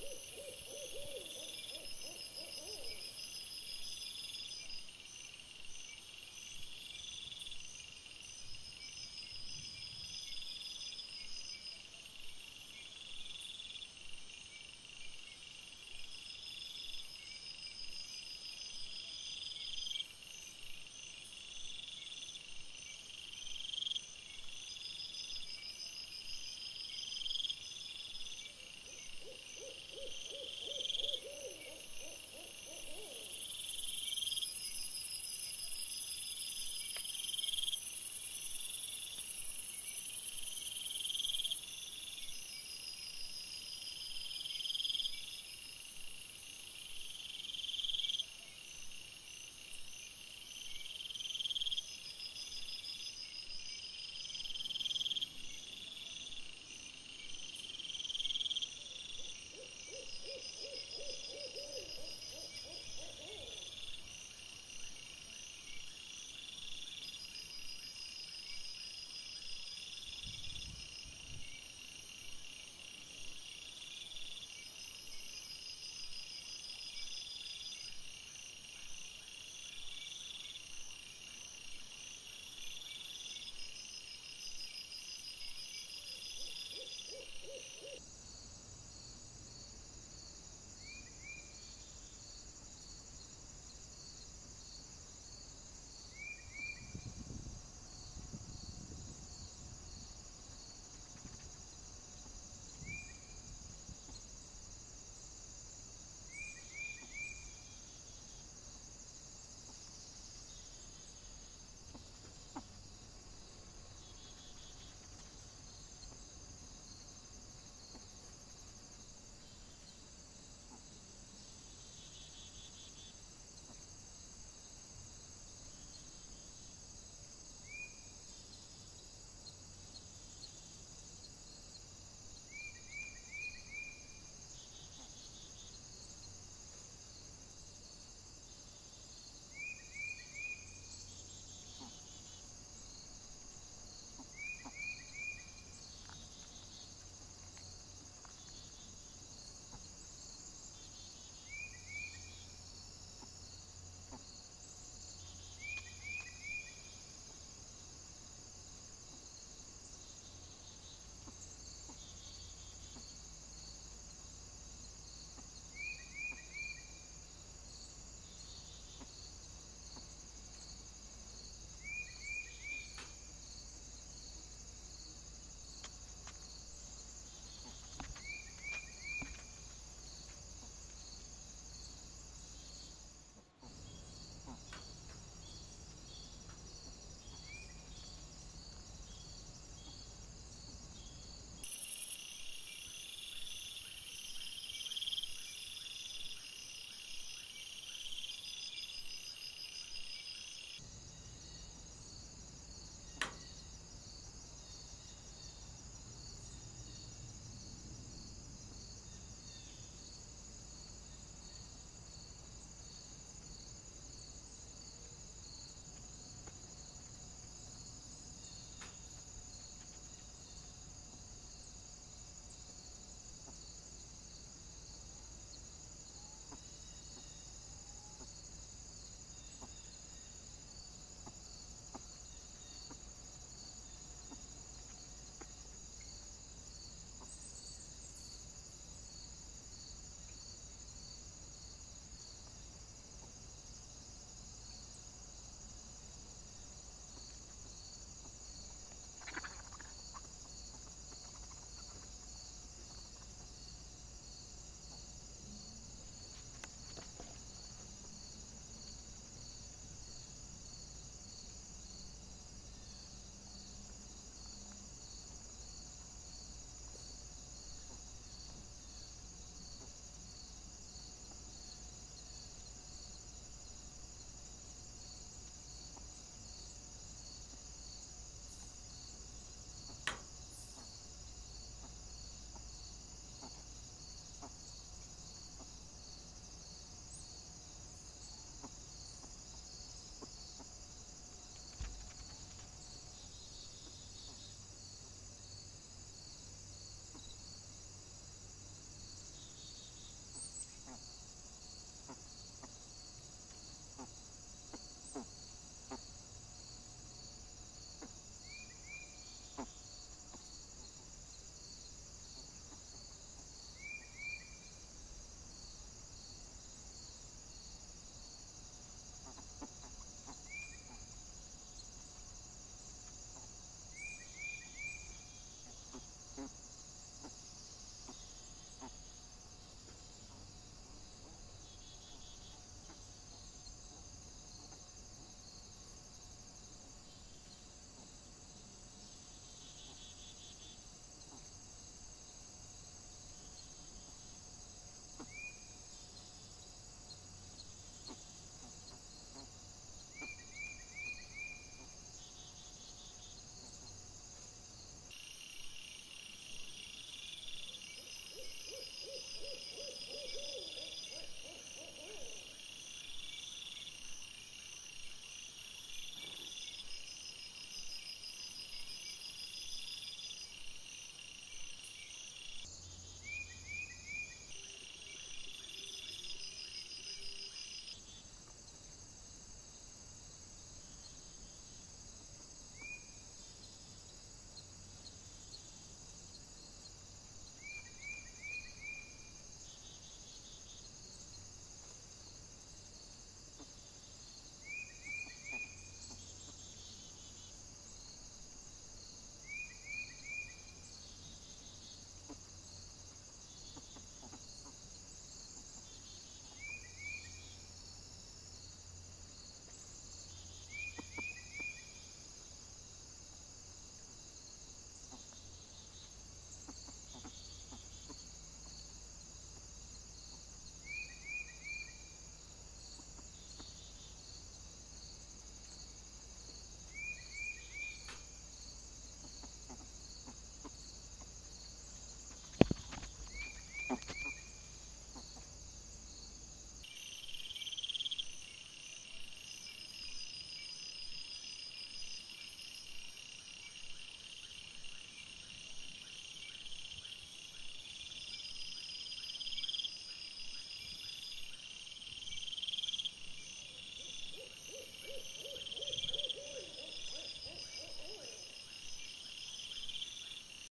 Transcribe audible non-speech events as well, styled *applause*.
Yeah. *laughs*